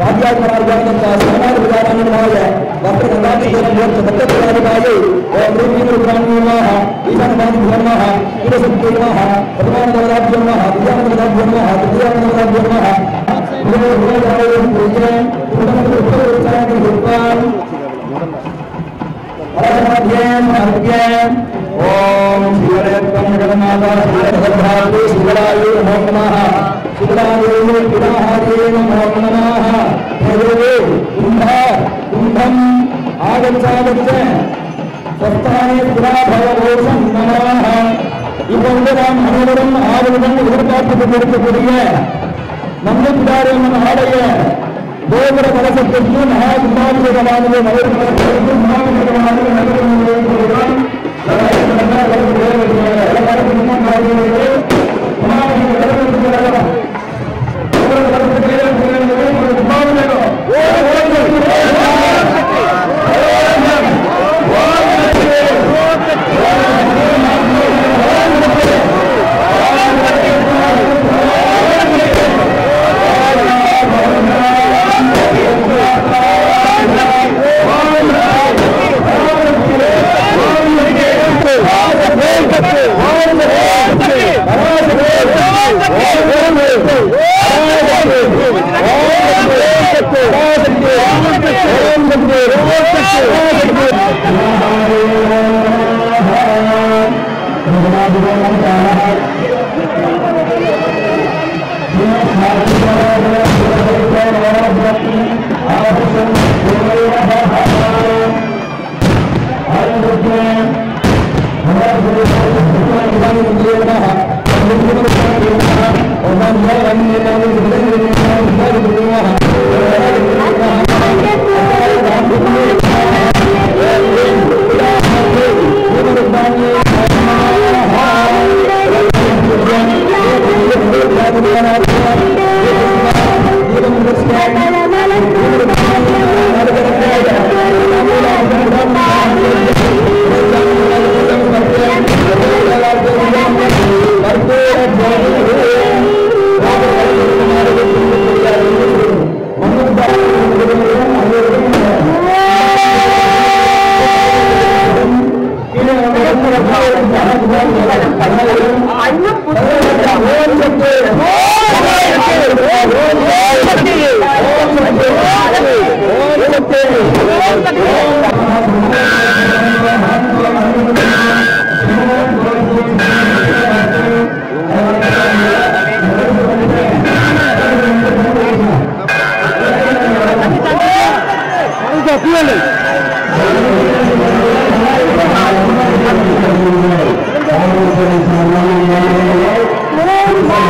राज्य भक्तपुराधिकाले ओम रूपी रूपाणि नमः ईशानपाणि नमः पुरसत्ते नमः भगवान नमः नमः विद्यान नमः नमः विद्यान नमः नमः भगवान भगवान पूजन भगवान उत्तरोत्तरादि भगवान हरमध्यम हरमध्यम ओम शिवरत्नम जगन्नाथा शिवरत्नभावे शिवराय नमो नमः शिवराय नमो नमः भगवे कुंभ कुंभम ஆகச்சாகச்ச சொஸ்தானே புராபவரோஷம் நமः இப்போ வந்து நாம் அனைவரும் ஆவலுடன் எதிர்பார்த்து கொண்டிருக்கக்கூடிய நம்பிக்கையாரே நம்ம ஆடைய கோபுர கலசத்திற்கு மகா கும்பாபிஷேகமானது நடைபெறுவதற்கு மகாபிஷேகமானது நடைபெறுவதற்கு Thank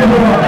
Edward.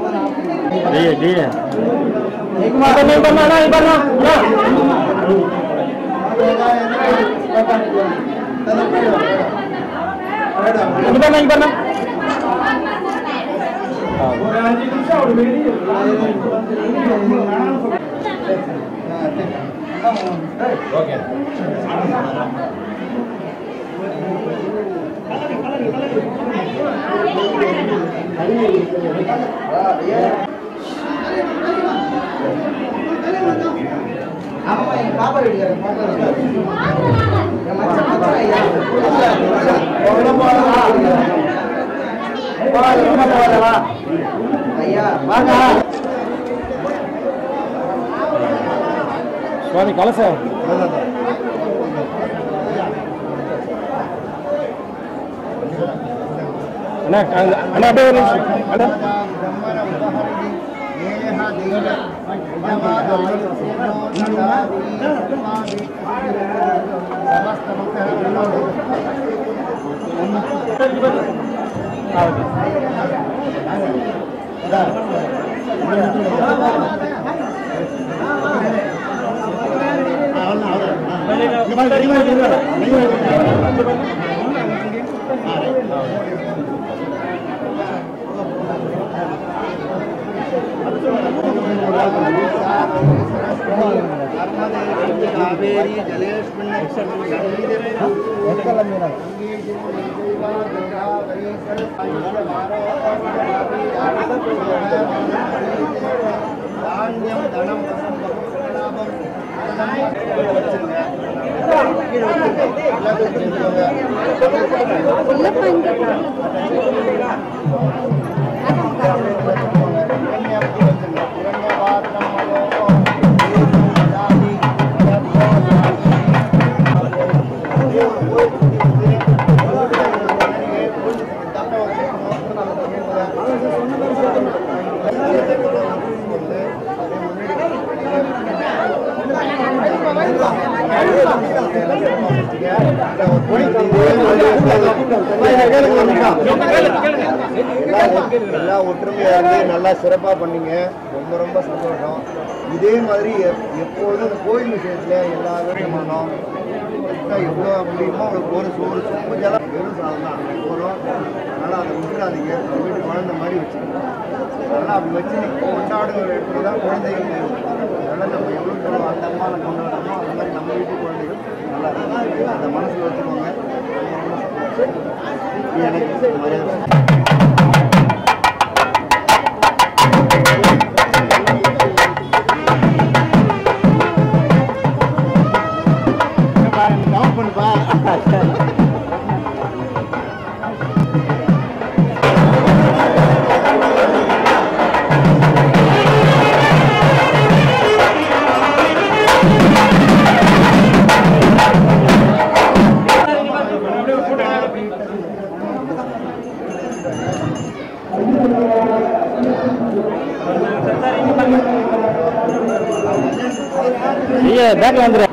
Iya, dia, Ibar na, ibar na, ibar na. Ya. Ibar na, ibar na. Okay. பாருங்க ஆ சுவாமி கலசம். ಅಣ್ಣ ಅದೇ ನಿಮಿಷ ಅಣ್ಣ ಹೌದು நிமிஷம் அண்ணா ஆ ஓகே ಕಾವೇರಿ எல்லாம் ஒற்றுமையாக இருந்து நல்லா சிறப்பாக பண்ணீங்க. ரொம்ப ரொம்ப சந்தோஷம். இதே மாதிரி எப்- எப்போதும் இந்த கோயில் விஷயத்தில் எல்லா வேலையும் பண்ணோம் எவ்வளோ முடியுமோ ஒரு சோறு சொம்பு ஜலம் வெறும் சாதம் தான். போதும் அதனால் அதை விட்டுறாதீங்க. வீட்டு குழந்தை மாதிரி வச்சுக்கோங்க. அதனால அப்படி வச்சு நீங்க கொண்டாடுகிற இடத்துல தான் குழந்தைகள் அதனால் நம்ம எவ்வளோ தூரம் அந்த அம்மா கொண்டாடுறோமோ அந்த மாதிரி நம்ம வீட்டு குழந்தைகள் நல்லா இருக்குது அந்த மனசில் வச்சுக்கோங்க. எனக்கு மரியாதை கவுண்ட் பண்ணுப்பா பேக்ல வந்துரு.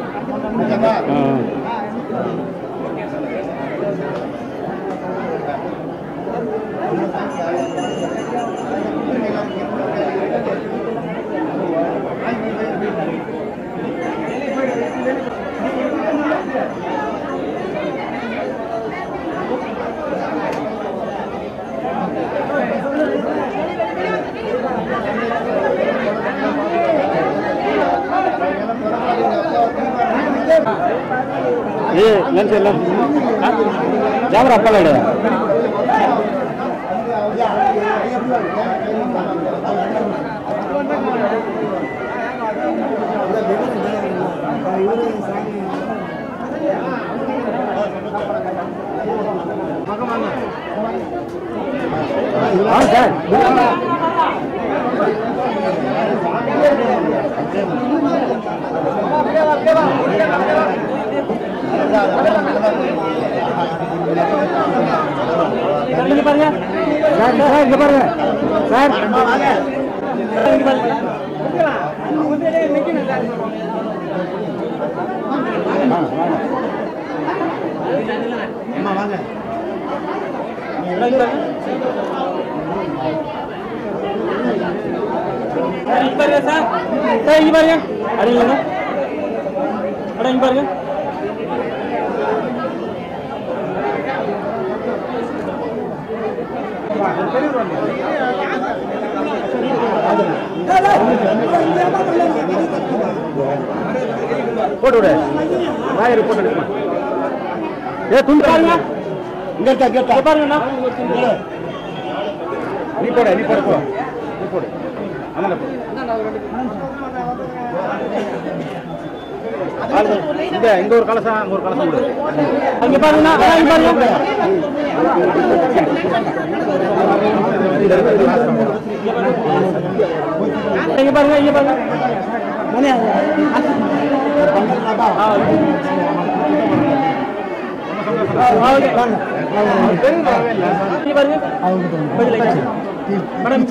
ಎಲ್ಲ நினைச்சல கேமரா அப்பல ஆ சார். சார் சார் இங்க பாருங்க. சார். வாங்க, இங்க பாருங்க. சார், இங்க பாருங்க. பாருங்க. போட்டு விடு வாயிரு போட்டு ஏ துண்டு பாருங்க. இங்க இருக்கா கேட்டா பாருங்க. நீ போட நீ போட போ. நீ போடு. அண்ணா போடு ஆளுங்க, இங்க இங்க ஒரு கலசம் அங்க ஒரு கலசம் கொடு. அங்க பாருங்க. இங்க பாருங்க இங்க பாருங்க. இங்க பாருங்க. மேடம்